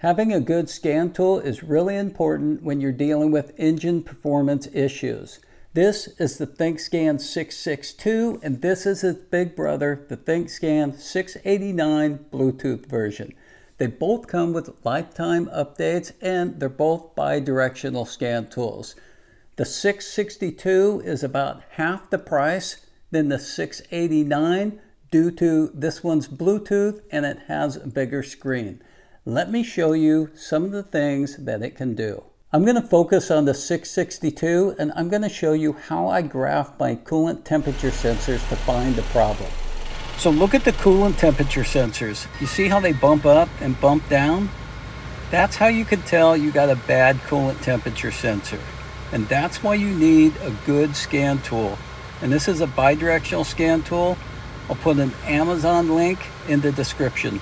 Having a good scan tool is really important when you're dealing with engine performance issues. This is the ThinkScan 662 and this is its big brother, the ThinkScan 689 Bluetooth version. They both come with lifetime updates and they're both bi-directional scan tools. The 662 is about half the price than the 689 due to this one's Bluetooth and it has a bigger screen. Let me show you some of the things that it can do. I'm going to focus on the 662 and I'm going to show you how I graph my coolant temperature sensors to find the problem. So look at the coolant temperature sensors. You see how they bump up and bump down? That's how you can tell you got a bad coolant temperature sensor. And that's why you need a good scan tool. And this is a bidirectional scan tool. I'll put an Amazon link in the description.